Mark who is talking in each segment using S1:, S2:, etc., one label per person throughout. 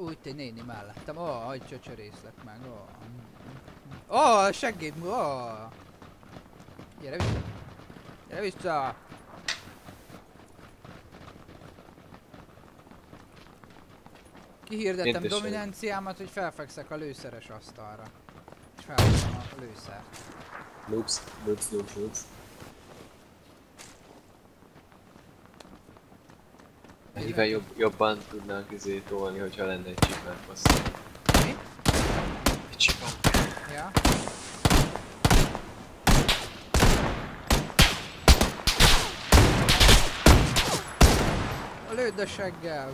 S1: Úgy egy néni mellettem. Ó, oh, hogy csöcsörészlek meg. Ó, oh. oh, seggét, ó. Oh. Gyere vissza. Gyere vissza. Kihirdettem dominanciámat, hogy felfekszek a lőszeres asztalra. És felveszem a lőszert.
S2: Noobs, noobs, noobs, noobs. Mennyivel jobb, jobban tudnánk izé tolni, hogyha lenne egy chipmunk azt.
S1: Mi?
S2: Egy chipmunk.
S1: Ja. Lőd a seggel!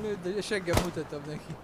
S1: Lőd a seggel mutatom neki.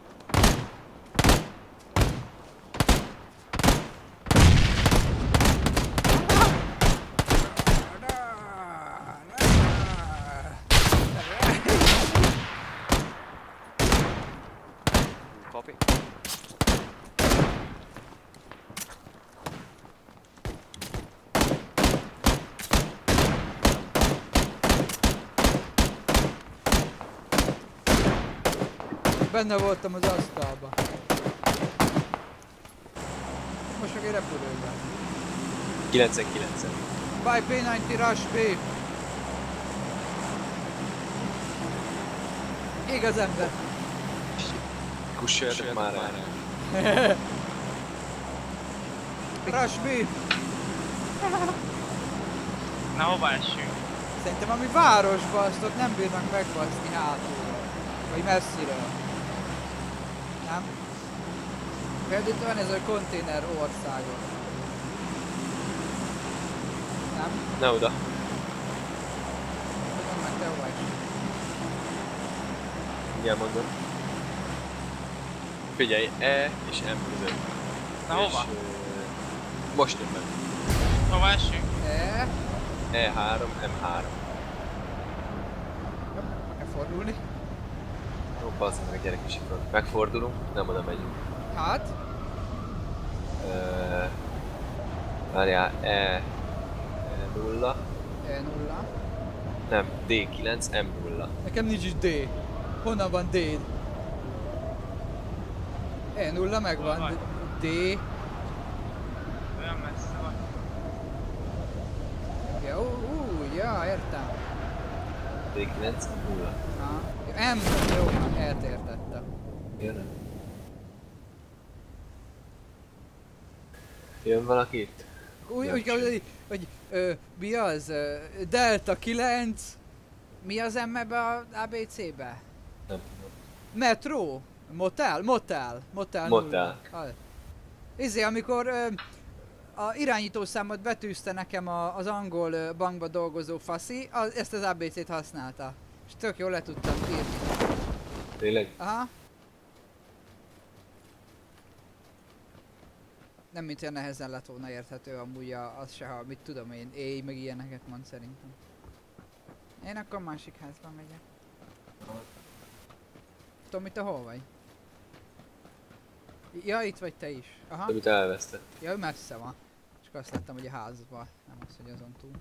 S1: Benne voltam az asztalba. Most meg egy repülőben.
S2: 99
S1: Bye P90 Rush B. Ég az ember.
S2: Kussoljatok már el.
S1: Rush B.
S3: Na hova essünk?
S1: Szerintem ami városba azt ott nem bírnak megbaszni hátulról. Vagy messziről. Nem? Például itt van ez a konténer országon. Nem?
S2: Ne oda.
S1: Tudom meg te is.
S2: Mindjárt mondom. Figyelj, E és M között.
S3: Na
S2: és,
S3: hova?
S2: ö, most jön meg.
S3: Hova essünk?
S1: E.
S2: E3, M3.
S1: Meg kell fordulni.
S2: Bazd meg a gyerek is itt van. Megfordulunk, nem oda megyünk.
S1: Hát.
S2: Ö, Várjál, E, E0,
S1: E0.
S2: nem, D9, M0.
S1: Nekem nincs is D. Honnan van D? E0
S3: Hol
S1: megvan. D.
S3: Olyan messze vagy.
S1: Ja, ú, ú, ja, értem.
S2: D9, M0.
S1: Ha. M, jó, már eltértettem.
S2: Jön? Jön valaki itt?
S1: Úgy,
S2: Nem
S1: úgy kell mondani, hogy ö, mi az? Ö, Delta 9. Mi az M ebbe a ABC-be?
S2: Nem tudom.
S1: Metro? Motel? Motel? Motel
S2: Motel.
S1: Izé, amikor ö, a irányítószámot betűzte nekem a, az angol bankba dolgozó faszi, az, ezt az ABC-t használta. És tök jól le tudtam írni.
S2: Tényleg?
S1: Aha. Nem mint olyan nehezen lett volna érthető amúgy a, az se, ha mit tudom én, éj meg ilyeneket mond szerintem. Én akkor másik házban megyek. Tomi, te hol vagy? Ja, itt vagy te is. Aha.
S2: Amit elvesztett.
S1: Ja, messze van. Csak azt láttam, hogy a házban, nem az, hogy azon túl.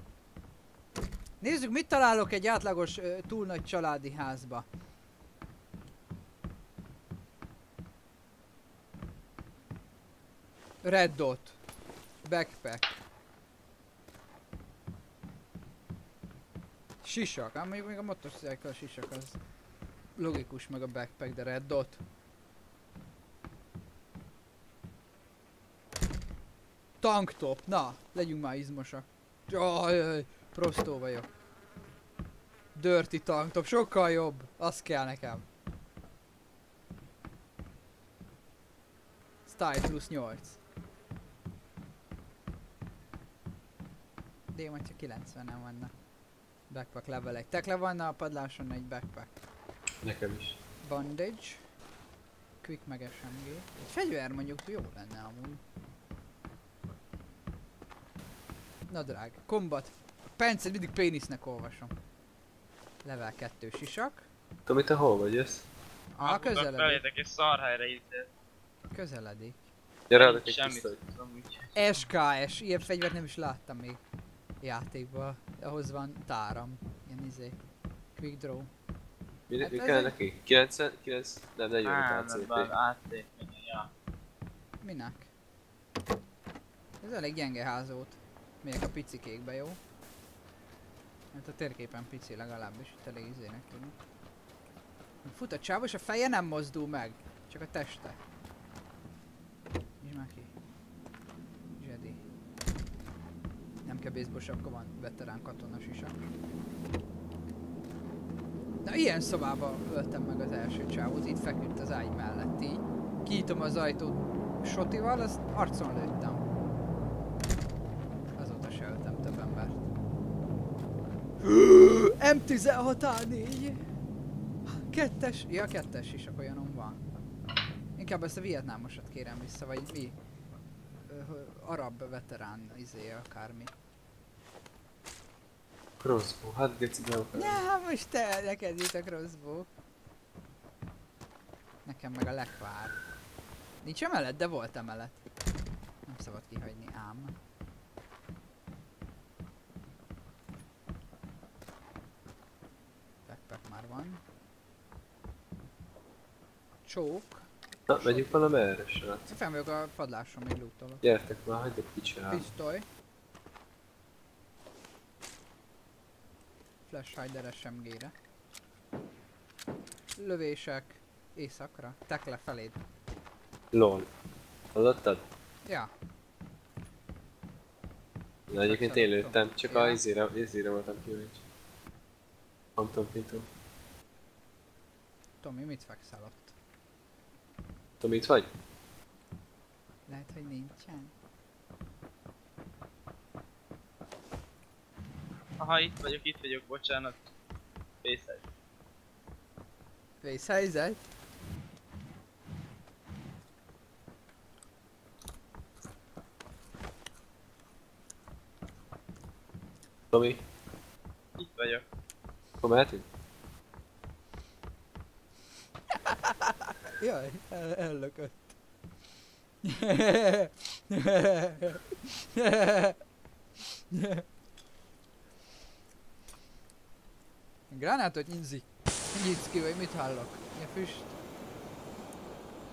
S1: Nézzük, mit találok egy átlagos, túl nagy családi házba. Red dot. Backpack. Sisak, ám mondjuk még a motorcycle sisak az logikus meg a backpack, de red dot. Tanktop, na, legyünk már izmosak. Jaj, jaj, prostó vagyok. Dirty tanktop, sokkal jobb, az kell nekem. Style plusz 8. De majd csak 90 nem vannak. Backpack level 1. Tekle van a padláson egy backpack.
S2: Nekem is.
S1: Bandage. Quick meg SMG. Egy fegyver mondjuk jó lenne amúgy. Na drág. Combat. Pencil mindig pénisznek olvasom. Level 2 sisak.
S2: Tomi, te hol vagy, jössz?
S1: Ah, közeledik.
S3: Felétek és szarhelyre itt.
S1: Közeledik.
S2: Gyere, adok egy
S3: Semmit.
S1: SKS. Ilyen fegyvert nem is láttam még. Játékban. Ahhoz van táram. Ilyen izé. Quick draw.
S2: Mi,
S1: Hát
S2: mi kell
S1: egy-
S2: neki? 90, 9, nem, 45
S3: Á,
S2: ACP.
S3: az ACP, ja.
S1: Minek? Ez elég gyenge házót. Még a picikékbe, jó? Hát a térképen pici legalábbis, itt elég izének tűnik. Fut a csáv, és a feje nem mozdul meg. Csak a teste. Nyisd már ki. Zsedi. Nem kell baseball sapka, van veterán katona sisa. Na ilyen szobába öltem meg az első csávót, itt feküdt az ágy mellett így. Kinyitom az ajtót sotival, azt arcon lőttem. Azóta se öltem több embert. M16 A4! Kettes, ja kettes is, akkor olyanom van. Inkább ezt a vietnámosat kérem vissza, vagy mi? Arab veterán, izé, akármi.
S2: Crossbow, hát geci akar.
S1: Ja, most te, neked jut a crossbow. Nekem meg a lekvár. Nincs emelet, de volt emelet. Nem szabad kihagyni, ám. Backpack már van. Csók.
S2: Na, megyünk valamerre, srác.
S1: Fenn vagyok a padláson, még lootolok.
S2: Gyertek már, hagyd egy picsával.
S1: Pisztoly. Flash hider SMG-re. Lövések éjszakra. Tekle feléd.
S2: LOL. Hallottad?
S1: Ja.
S2: Na egyébként én lőttem, csak a izére, izére voltam kíváncsi. Mit tudom.
S1: Tomi, mit fekszel ott?
S2: Tudom, itt vagy?
S1: Lehet, hogy nincsen.
S3: Aha, itt vagyok, itt vagyok, bocsánat. Vészes.
S1: Vészhelyzet?
S2: Tomi,
S3: Itt vagyok.
S2: akkor mehetünk?
S1: Jaj, el, ellökött. Gránátot nyitzi. Nyitsz ki, vagy mit hallok? Mi a füst?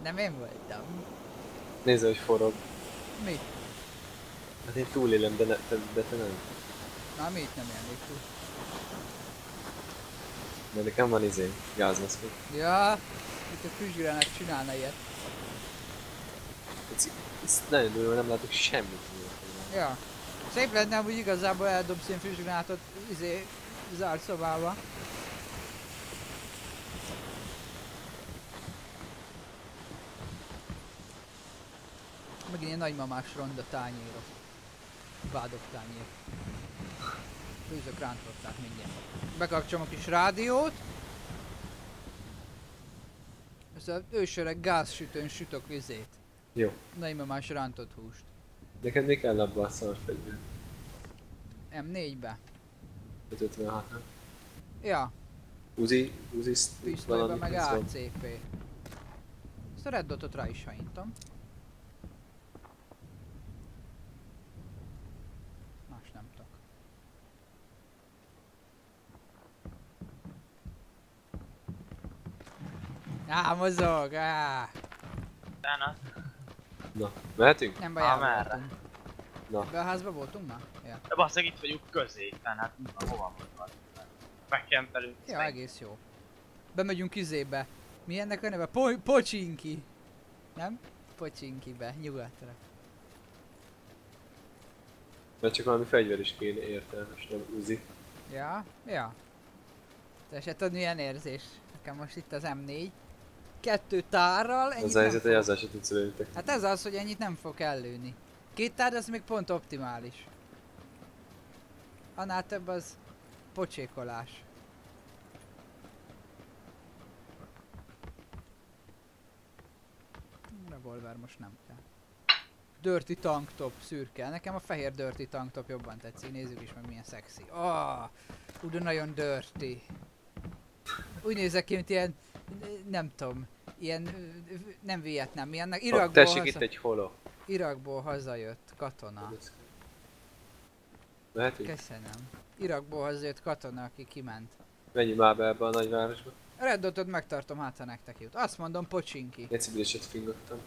S1: Nem én voltam.
S2: Nézd, hogy forog.
S1: Mi?
S2: Hát én túlélem, de, ne, te, de te nem.
S1: Na, mi itt nem élnék túl?
S2: De nekem van izé, gázmaszkot.
S1: Ja, itt a füstgránát csinálna ilyet.
S2: Ez, ez nagyon durva, nem látok semmit.
S1: Ja. Szép lenne, hogy igazából eldobsz ilyen füstgránátot izé, zárt szobába. Megint ilyen nagymamás ronda tányérok. Vádok tányér. Főzök rántottát mindjárt. Bekapcsolom a kis rádiót. Ezt a ősöreg gázsütőn sütök vizét.
S2: Jó.
S1: Nagymamás rántott húst.
S2: Neked mi kell abba a szarfegyver?
S1: M4-be.
S2: 556 nem?
S1: Ja,
S2: Uzi, Uzi,
S1: pisztolyba meg. ACP. Ezt a red dotot rá is hajintom. Más nem tudok. Á, mozog, á.
S3: Utána.
S2: Na, mehetünk?
S1: Nem baj,
S3: Á,
S1: el
S3: merre?
S1: voltunk.
S2: Na.
S1: Ebbe a házba voltunk már? Ja.
S3: De basszeg itt vagyunk közé, tehát hát hova van? Megkempelünk.
S1: Ja, egész jó. Bemegyünk izébe. Mi ennek a neve? Po Pocsinki. Nem? Pocsinkibe, nyugatra.
S2: Mert csak valami fegyver is kéne értelmes, nem Uzi.
S1: Ja, ja. Te se tudod milyen érzés. Nekem most itt az M4. Kettő tárral,
S2: Az a helyzet, hogy azzal se tudsz lőni.
S1: Hát ez az, hogy ennyit nem fog ellőni. Két tár az még pont optimális. Annál több az pocsékolás. Revolver most nem kell. Dirty tank top szürke. Nekem a fehér dirty tank top jobban tetszik. Nézzük is meg milyen szexi. Ah, oh, de nagyon dirty. Úgy nézek ki, mint ilyen, nem tudom, ilyen, nem Vietnám, ilyennek
S2: Oh,
S1: Irakból,
S2: tessék
S1: haza,
S2: itt egy holo.
S1: Irakból hazajött katona.
S2: Mehetünk?
S1: Köszönöm. Irakból hazajött katona, aki kiment.
S2: Menjünk már be ebbe a nagyvárosba.
S1: Red dotod megtartom, hát ha nektek jut. Azt mondom, pocsinki.
S2: Egy cibiliset fingottam.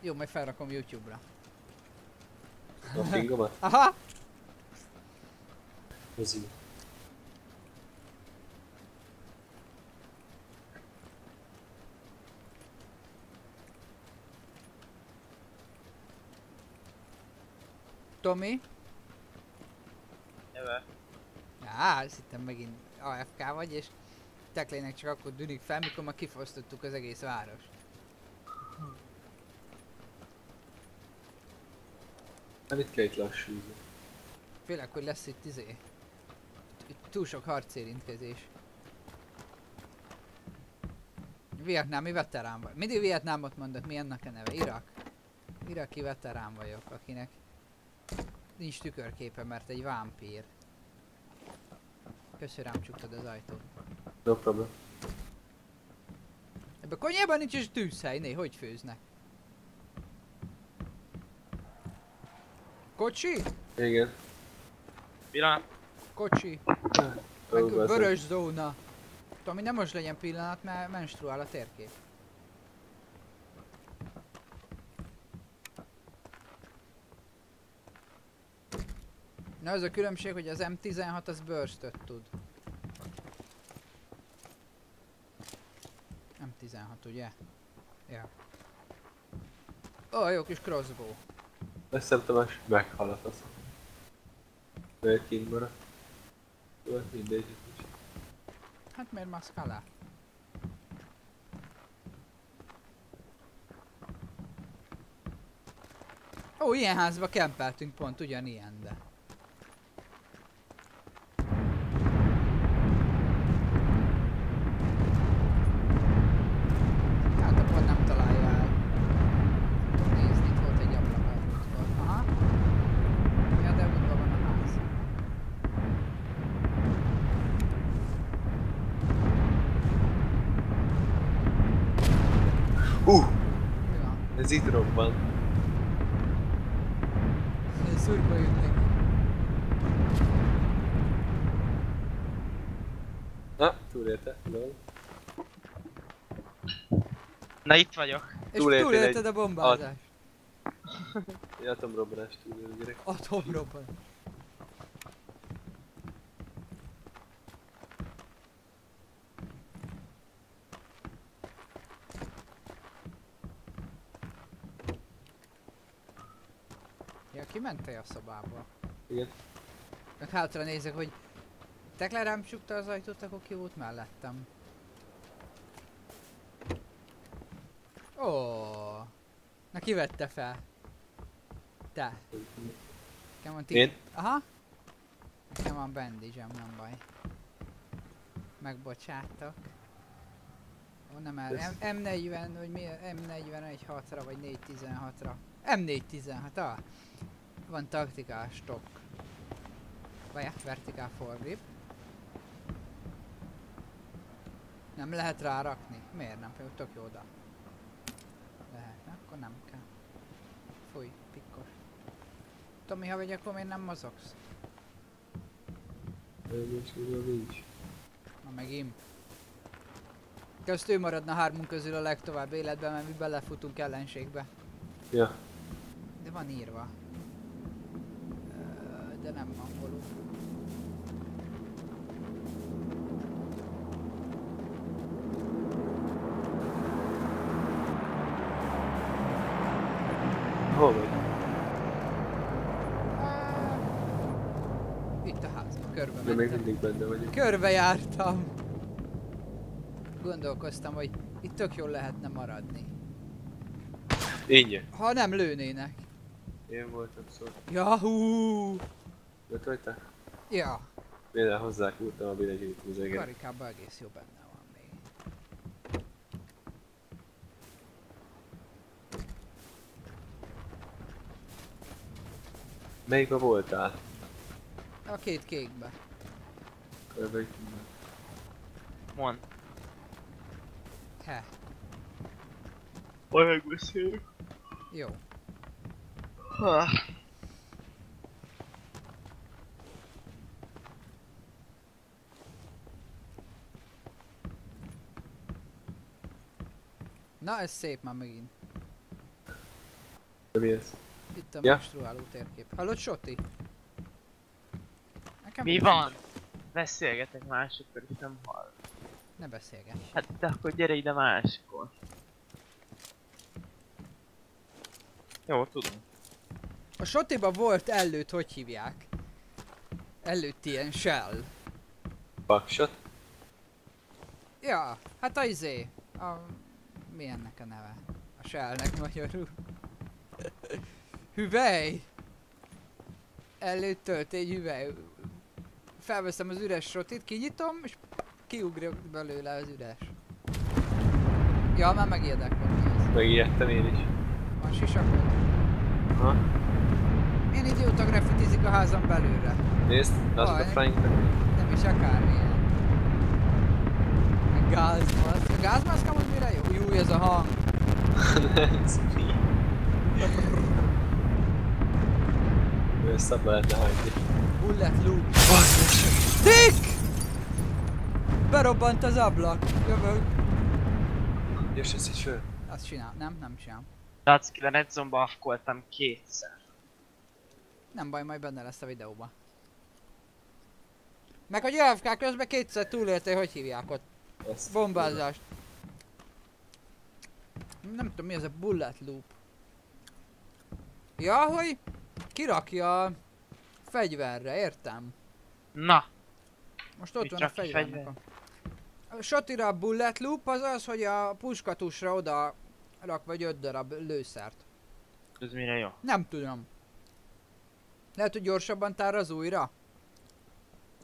S1: Jó, majd felrakom YouTube-ra.
S2: A fingomat?
S1: Aha!
S2: Ez így.
S1: Tomi?
S3: Jövök.
S1: Á, azt hittem megint AFK vagy, és teklének csak akkor tűnik fel, mikor már kifosztottuk az egész város.
S2: Hát itt kell itt lassúzni.
S1: Félek, hogy lesz itt izé. Túl sok harcérintkezés. Vietnámi veterán vagy. Mindig Vietnámot mondok, mi ennek a neve? Irak? Iraki veterán vagyok, akinek nincs tükörképe, mert egy vámpír. Köszönöm, rám csuktad az ajtót.
S2: No problem.
S1: Ebbe konyában nincs is tűzhely, né, hogy főznek? Kocsi?
S2: Igen.
S3: Pillanat.
S1: Kocsi. Meg vörös zóna. Tomi, nem most legyen pillanat, mert menstruál a térkép. Na az a különbség, hogy az M16 az burstot tud. M16 ugye? Ja. Ó, oh, jó kis crossbow.
S2: Azt hiszem Tamás meghal a fasz. Mert kint maradt. Jó, hát mindegy.
S1: Hát miért maszkálál? Ó, ilyen házba kempeltünk pont ugyanilyen, de. Hát akkor nem találja el. Nézni, itt volt egy ablak a útkor. Aha. Ja, de útban van a ház.
S2: Uh! Itt robban.
S1: Szurkoljunk neki.
S2: Na, túlélte. Lol.
S3: Na itt vagyok.
S1: És túlélted
S2: egy
S1: a bombázást.
S2: Egy atomrobbanást túlél, gyerek.
S1: Atomrobban. Ja, kimentél a szobába.
S2: Igen.
S1: Meg hátra nézek, hogy Tekle rám csukta az ajtót, akkor ki volt mellettem. Ó, Na ki vette fel? Te. Nekem van
S2: Én?
S1: Aha. Nekem van bandage nem baj. Megbocsátok. Ó, nem el. M- M40, vagy mi? M41 6-ra, vagy 416-ra. M416, ah. Van taktikás stop. Vagy vertikál forgrip. Nem lehet rárakni? Miért nem? Például tök jó oda. Lehetne, akkor nem kell. Fúj, pikkos. Tomi, ha vagy, akkor miért nem mozogsz?
S2: Nincs.
S1: Na megint. Közt ő maradna hármunk közül a legtovább életben, mert mi belefutunk ellenségbe.
S2: Ja.
S1: De van írva. De nem angolul.
S2: Hol vagy?
S1: Itt a házban, körbe
S2: De még mindig benne vagyok.
S1: Körbe jártam. Gondolkoztam, hogy itt tök jól lehetne maradni.
S2: Énje.
S1: Ha nem lőnének.
S2: Én voltam szó.
S1: Ja,
S2: De rajta?
S1: Ja,
S2: Miért hozzákúrtam a billegét húzéget.
S1: karikában egész jó benne van még.
S2: Melyikbe voltál?
S1: A két kékbe.
S2: Körbe
S3: Mond.
S1: He,
S3: Majd megbeszéljük.
S1: jó.
S3: Ah.
S1: Na, ez szép már megint.
S2: De mi ez?
S1: Itt a
S2: Ja.
S1: menstruáló térkép. Hallod, Soti? Nekem
S3: Mi van? Beszélgetek másokkal és nem hall.
S1: Ne beszélgess.
S3: Hát de akkor gyere ide másikon. Jó, tudom.
S1: A Sotiba volt előtt, hogy hívják? Előtt ilyen shell.
S2: Paksot?
S1: Ja, hát a izé. A... Mi ennek a neve? A shellnek magyarul. hüvely! Előtt töltény hüvely. Felveszem az üres sotit, kinyitom, és kiugrok belőle az üres. Ja, már megijedek.
S2: Megijedtem én is.
S1: Van sisakod?
S2: Aha.
S1: Milyen idióta graffitizik a házam belőle?
S2: Nézd, azok a flying
S1: Nem is akármilyen. Gázmaszk. A gázmaszk Jó, ez a hang.
S2: Ez mi? Össze lehetne hagyni.
S1: Bullet loop. Dick! Berobbant az ablak. Jövök.
S2: Jössz ezt is föl?
S1: Azt csinál. Nem, nem csinál.
S3: Dacki, a Red Zone-ba afkoltam kétszer.
S1: Nem baj, majd benne lesz a videóban. Meg hogy AFK közben kétszer túléltél, hogy hívják ott? Bombázást. Nem tudom mi ez a bullet loop. Ja, hogy kirakja a fegyverre, értem.
S3: Na,
S1: Most ott
S3: Mit
S1: van a fegyvernek
S3: fegyver?
S1: a... A Shotira a bullet loop az az, hogy a puskatusra oda rak vagy öt darab lőszert.
S3: ez mire jó?
S1: Nem tudom. Lehet, hogy gyorsabban táraz újra?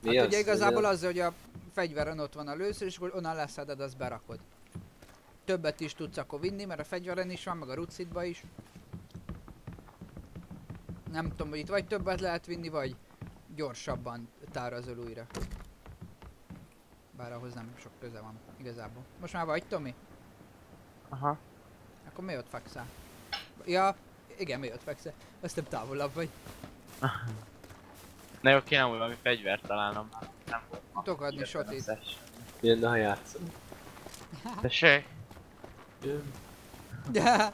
S2: Mi
S1: hát
S2: az?
S1: ugye igazából az, hogy a fegyveren ott van a lőszer, és akkor onnan leszeded, azt berakod. Többet is tudsz akkor vinni, mert a fegyveren is van, meg a rucitba is. Nem tudom, hogy itt vagy többet lehet vinni, vagy gyorsabban tárazol újra. Bár ahhoz nem sok köze van, igazából. Most már vagy, Tomi?
S3: Aha.
S1: Akkor mi ott fekszel? Ja, igen, mi ott fekszel. Azt nem távolabb vagy.
S3: Na jó, kéne úgy valami fegyvert találnom már. Nem volt.
S1: Tudok adni sotit.
S2: lenne, ha játszom?
S3: Tessék?
S1: De.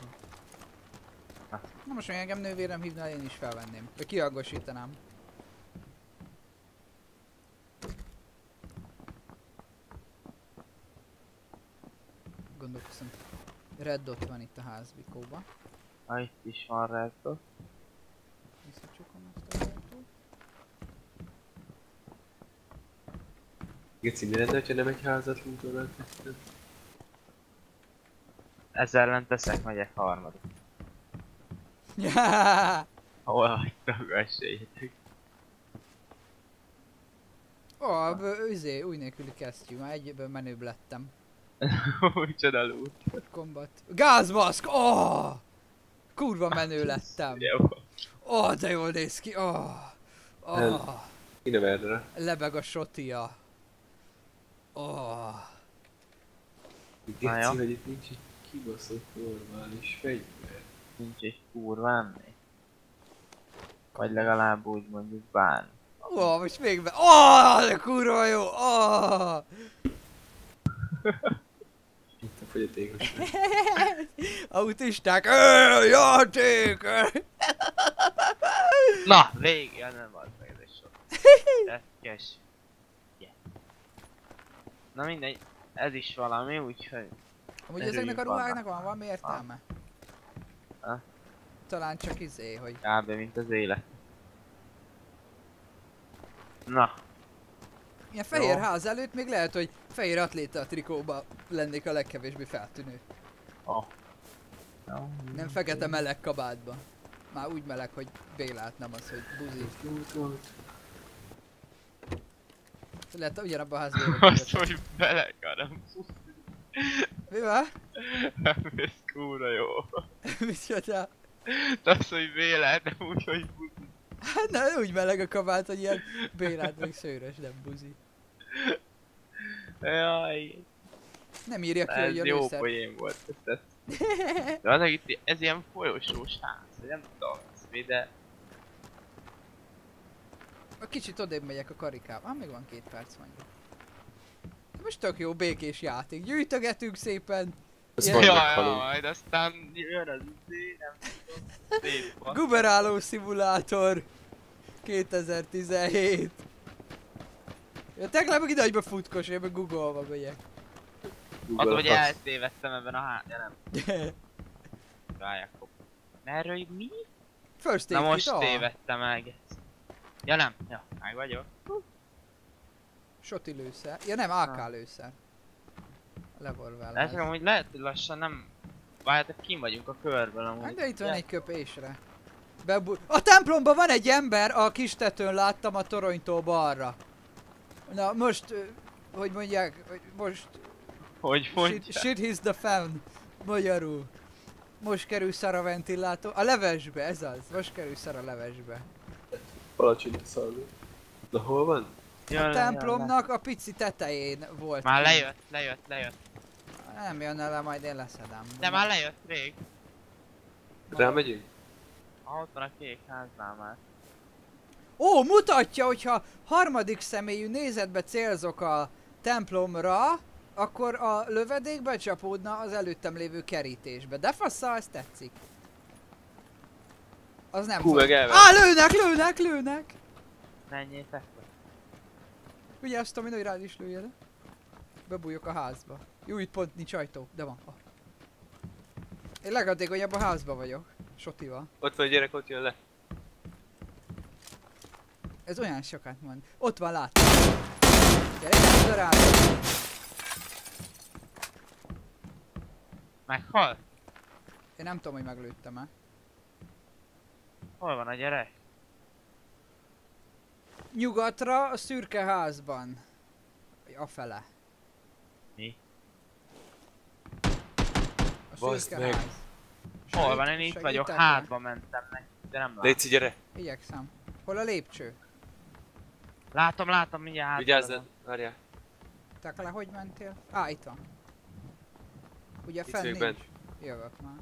S1: Na most, hogy engem nővérem hívnál, én is felvenném. Vagy kiaggosítanám. Gondolkozom. Red dot van itt a házbikóba.
S3: Ha itt is van Red Dot.
S1: Visszacsukom ezt a ajtót.
S2: Geci, mi lenne, ha nem egy házat lútolnánk ezt?
S3: Ezzel ellen teszek, megyek harmadik. Hol hagytak, esélyétek.
S1: Ó, oh, üzé, új nélküli kesztyű, már egyből menőbb lettem.
S3: Micsoda loot.
S1: Combat. Gázmaszk! Oh! Kurva menő lettem.
S3: Jó.
S1: Ó, oh, de jól néz ki. Ó, oh. oh.
S2: Kineverre.
S1: lebeg a sotia. Ó, oh.
S2: Hogy itt nincs egy kibaszott normális fegyver.
S3: Nincs egy kurva ennél. Vagy legalább úgy mondjuk bán.
S1: Ó, oh, most még be... Ó, oh, de kurva jó! Oh.
S2: Itt a fogyatékos.
S1: Autisták, ö, játék!
S3: Na, végig, ja, nem az meg ez sok. Retkes. Yeah. Na mindegy, ez is valami, úgyhogy
S1: Amúgy ezeknek a ruháknak van valami értelme?
S3: Ha?
S1: Talán csak izé, hogy...
S3: kb. mint az élet. Na,
S1: Ilyen fehér
S3: Jó.
S1: ház előtt még lehet, hogy fehér atléta trikóba lennék a legkevésbé feltűnő.
S3: oh. No.
S1: Nem fekete meleg kabátban. Már úgy meleg, hogy Bélát, nem az, hogy buzi. Lehet ugyanabban a házban
S3: Azt, hogy belekarom.
S1: Mi van?
S3: Ez kúra jó.
S1: Micsoda?
S3: De az, hogy vélet, nem úgy, hogy buzi.
S1: Hát nem, úgy meleg a kabát, hogy ilyen Bélát meg szőrös, nem buzi.
S3: Jaj,
S1: Nem írja ki,
S3: ez
S1: hogy a
S3: jó
S1: lőszer.
S3: poén volt. Ez, ez. De az, itt, ez ilyen folyosós ház, nem tudom, ez mi, de
S1: A kicsit odébb megyek a karikába. Ah, még van két perc mondjuk. Most tök jó békés játék. Gyűjtögetünk szépen.
S2: Ez
S1: Ja,
S2: majd
S3: Ja, ja, majd aztán jön az izé, nem tudom.
S1: Guberáló szimulátor 2017 Jöttek le meg ide, hogy befutkos, én meg Google-ba megyek.
S3: Attól, hogy eltévedtem ebben a há... Ja nem, Rájakob. Merről mi?
S1: First
S3: Na most
S1: ah,
S3: tévedtem geci. Ja nem, ja, meg vagyok.
S1: Soti lőszer. Ja nem, AK lőszer. Levolvel.
S3: Lehet, hogy amúgy lehet, hogy lassan nem... Várjátok, kim vagyunk a körből amúgy.
S1: Hát de itt van
S3: Ja.
S1: egy köpésre. Bebu- a templomban van egy ember, a kis tetőn láttam a toronytól balra. Na most, hogy mondják, hogy most
S3: Hogy
S1: shit,
S3: mondják?
S1: shit hits the fan. Magyarul. Most kerül szar a ventilátor. A levesbe, ez az. Most kerül szar a levesbe.
S2: Alacsony szalni. Na hol van?
S3: Jön
S1: A
S3: jön
S1: templomnak a pici tetején volt.
S3: Már lejött, lejött, lejött.
S1: Nem jön le, majd én leszedem.
S3: De már lejött rég.
S2: Rámegyünk?
S3: Ah, ott van a kék háznál már.
S1: Ó, mutatja, hogyha harmadik személyű nézetbe célzok a templomra, akkor a lövedék becsapódna az előttem lévő kerítésbe. De fassa, ez tetszik. Az nem
S2: Hú,
S1: fog-
S2: meg elment.
S1: Á, lőnek, lőnek, lőnek!
S3: Menjétek
S1: Vigyázz, Tomi, hogy rád is lőjél. Bebújok a házba. Jó, itt pont nincs ajtó, de van. Ah. Én leghatékonyabb a házba vagyok. Sotival.
S2: Ott van a gyerek, ott jön le.
S1: Ez olyan sokat mond. Ott van, lát. Gyere, rá.
S3: Meghal?
S1: Én nem tudom, hogy meglőttem-e.
S3: Hol van a gyerek?
S1: Nyugatra, a szürke házban. Vagy afele.
S3: Mi?
S1: A
S2: Baszd
S1: szürke
S2: meg.
S1: ház.
S3: Hol van? Én itt vagyok, hátba mentem neki, de nem látom.
S2: Léci, gyere!
S1: Igyekszem. Hol a lépcső?
S3: Látom, látom, mindjárt hátba
S2: Vigyázz,
S3: van.
S2: várjál.
S1: Te le, hogy mentél? Á, itt van. Ugye
S2: Itt
S1: fenn nincs.
S2: bent.
S1: Jövök már.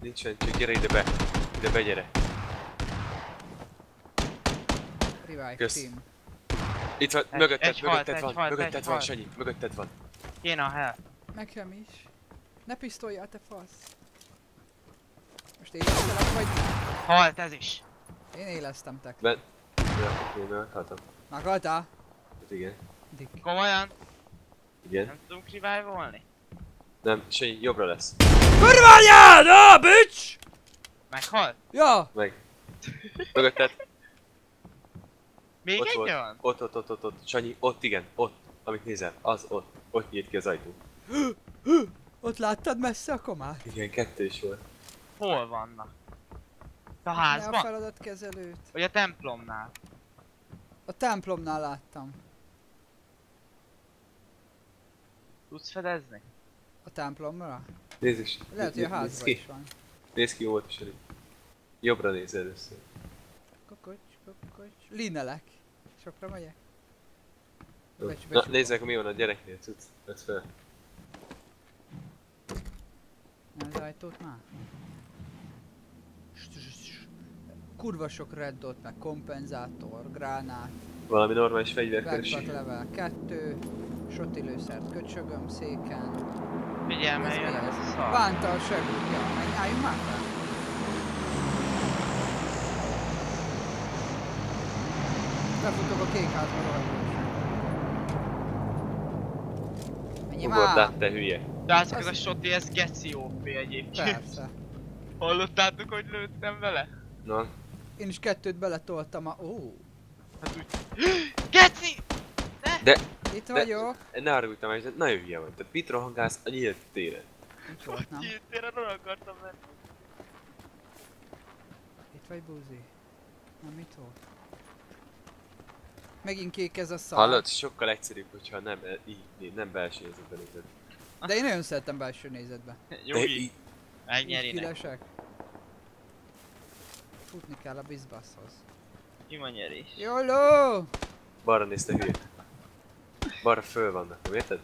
S2: Nincsen, csak gyere ide be. Ide be, gyere.
S1: Revive
S2: Kösz.
S1: team.
S2: Itt van,
S3: Egy-
S2: mögötted,
S3: egy halt,
S2: mögötted
S3: egy
S2: van,
S3: halt,
S2: mögötted van,
S3: halt.
S2: Sanyi, mögötted van.
S3: Kéne a hel.
S1: Nekem is. Ne pisztoljál, te fasz. Most élesztelek, vagy
S3: Halt ez is.
S1: én élesztem tek.
S2: Ben... Ja, én meghaltam.
S1: Meghaltál?
S2: Hát igen.
S1: Dik.
S3: Komolyan?
S2: Igen.
S3: Nem tudunk revive-olni?
S2: Nem, Sanyi, jobbra lesz.
S1: Kurva anyád! Ah, bitch!
S3: Meghalt?
S1: Ja!
S2: Meg. Mögötted.
S3: Még
S2: Ott
S3: egy
S2: volt.
S3: van?
S2: Ott, ott, ott, ott, ott. Sanyi, ott igen, ott. Amit nézel, az ott. Ott nyílt ki az ajtó.
S1: Ott láttad messze a komát?
S2: Igen, kettő is volt.
S3: Hol vannak? A
S1: Ne a
S3: házban?
S1: feladatkezelőt.
S3: Vagy a templomnál?
S1: A templomnál láttam.
S3: Tudsz fedezni?
S1: A templomra?
S2: Nézd is.
S1: Lehet, hogy a
S2: nézd
S1: házban
S2: ki.
S1: is van.
S2: Nézd ki, jó volt is elég. Jobbra nézz először.
S1: Kokocs, kokocs. Linelek. Sokra megyek?
S2: Jó.
S1: Becs-
S2: Na, nézzek, mi van a gyereknél, cucc. Vedd fel.
S1: Nem az ajtót már? Kurva sok red dot, meg kompenzátor, gránát,
S2: Valami normális fegyverkeresés.
S1: backpack level 2, soti lőszert köcsögöm széken.
S3: Figyelj, mert jön ez a szar.
S1: Bánta a segít, ja, menj, álljunk már fel. Befutok a kék házba rohadt Menjél
S2: Ugord
S1: már!
S2: át, te hülye.
S3: De hát ez
S1: Az-
S3: a shoti, ez geci OP egyébként.
S1: Persze.
S3: Hallottátok, hogy lőttem vele?
S2: Na,
S1: Én is kettőt beletoltam a... Ó,
S3: Hát úgy... Geci!
S1: itt
S2: De-
S1: vagyok.
S2: ne árultam el, nagyon hülye vagy. Tehát mit rohangálsz a nyílt téren?
S1: Itt volt, nem?
S3: Gyűjtére nem akartam menni.
S1: Itt vagy Búzi? Na mit volt? Megint kék ez a szar.
S2: Hallod? Sokkal egyszerűbb, hogyha nem, e- így, nem belső nézetben nézed.
S1: De én nagyon szeretem belső nézetbe.
S3: Jogi,
S2: így,
S3: megnyeri
S1: Így
S3: neki.
S1: kilesek. Futni kell a bizbaszhoz.
S3: Ima nyerés.
S1: Jóló!
S2: balra nézd, te hülye. Balra föl vannak, érted?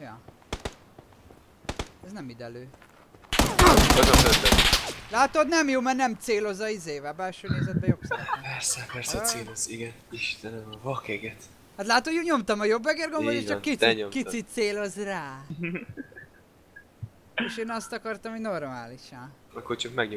S1: Ja. Ez nem ide lő.
S2: Ott van fölötted.
S1: Látod, nem jó, mert nem céloz a izével. Belső nézetben jobb szeretem.
S2: Persze, persze,
S1: Ah.
S2: céloz, igen. Istenem, a vakeget.
S1: Hát látod, hogy nyomtam a jobb egér gombot,
S2: Így
S1: és csak kicsit, kicsit céloz rá. És én azt akartam, hogy normálisan.
S2: Akkor csak megnyom